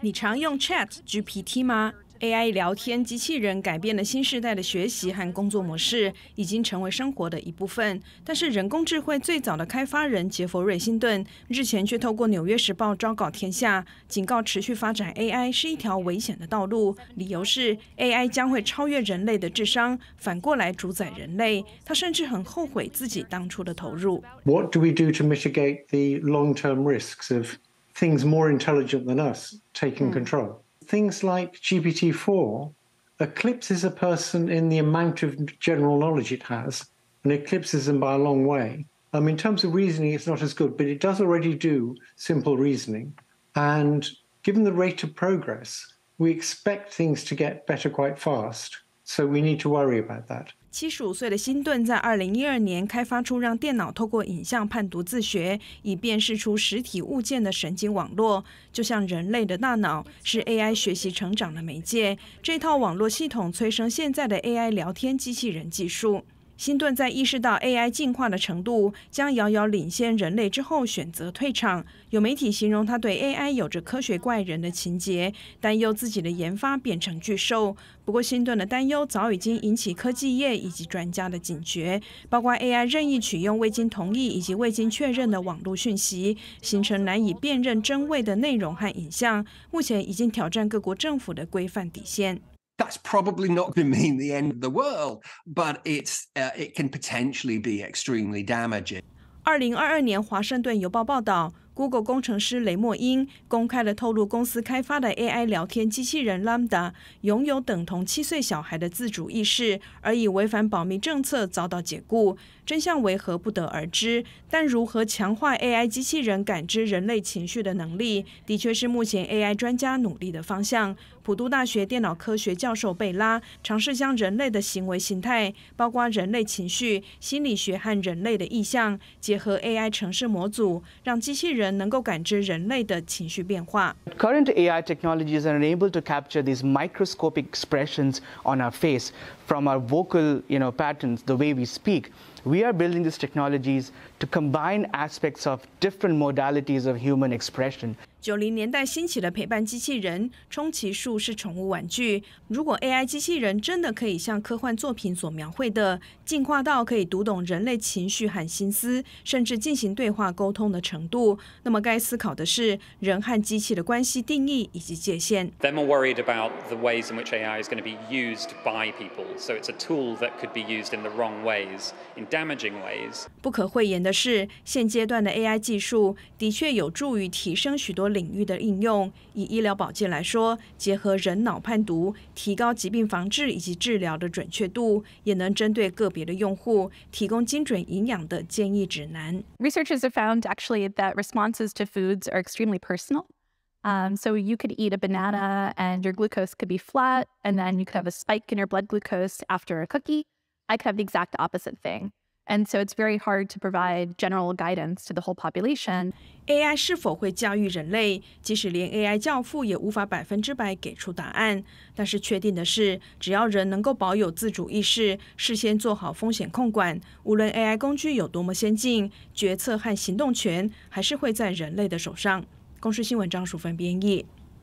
你常用 Chat GPT 吗？AI 聊天机器人改变了新时代的学习和工作模式，已经成为生活的一部分。但是，人工智慧最早的开发人杰佛瑞·辛顿日前却透过《纽约时报》昭告天下，警告持续发展 AI 是一条危险的道路。理由是 AI 将会超越人类的智商，反过来主宰人类。他甚至很后悔自己当初的投入。What do we do to mitigate the long-term risks of things more intelligent than us taking control? things like GPT-4 eclipses a person in the amount of general knowledge it has and eclipses them by a long way. Um, in terms of reasoning, it's not as good, but it does already do simple reasoning. And given the rate of progress, we expect things to get better quite fast. So we need to worry about that. 七十五岁的辛顿在二零一二年开发出让电脑透过影像判读自学，以辨识出实体物件的神经网络。就像人类的大脑是 AI 学习成长的媒介，这套网络系统催生现在的 AI 聊天机器人技术。辛顿在意识到 AI 进化的程度将遥遥领先人类之后，选择退场。有媒体形容他对 AI 有着科学怪人的情节，担忧自己的研发变成巨兽。不过，辛顿的担忧早已经引起科技业以及专家的警觉，包括 AI 任意取用未经同意以及未经确认的网络讯息，形成难以辨认真伪的内容和影像，目前已经挑战各国政府的规范底线。that's probably not going to mean the end of the world, but it's uh, it can potentially be extremely damaging. 二零二二年，《华盛顿邮报》报道。 Google 工程师雷莫因公开了透露，公司开发的 AI 聊天机器人 Lambda 拥有等同七岁小孩的自主意识，而以违反保密政策遭到解雇。真相为何不得而知，但如何强化 AI 机器人感知人类情绪的能力，的确是目前 AI 专家努力的方向。普渡大学电脑科学教授贝拉尝试将人类的行为形态，包括人类情绪、心理学和人类的意向，结合 AI 城市模组，让机器人。人能够感知人类的情绪变化。Current AI technologies are unable to capture these microscopic expressions on our face from our vocal, you know, patterns, the way we speak. We are building these technologies to combine aspects of different modalities of human expression. 九零年代兴起的陪伴机器人，充其数是宠物玩具。如果 AI 机器人真的可以像科幻作品所描绘的，进化到可以读懂人类情绪和心思，甚至进行对话沟通的程度，那么该思考的是人和机器的关系定义以及界限。They're more worried about the ways in which AI is going to be used by people, so it's a tool that could be used in the wrong ways, in damaging ways. 不可讳言的是，现阶段的 AI 技术的确有助于提升许多。领域的应用，以医疗保健来说，结合人脑判读，提高疾病防治以及治疗的准确度，也能针对个别的用户提供精准营养的建议指南。Researchers have found actually that responses to foods are extremely personal. Um, so you could eat a banana and your glucose could be flat, and then you could have a spike in your blood glucose after a cookie. I could have the exact opposite thing. And so it's very hard to provide general guidance to the whole population. AI 是否会教育人类？即使连 AI 教父也无法百分之百给出答案。但是确定的是，只要人能够保有自主意识，事先做好风险控管，无论 AI 工具有多么先进，决策和行动权还是会在人类的手上。公司新闻张淑芬编译。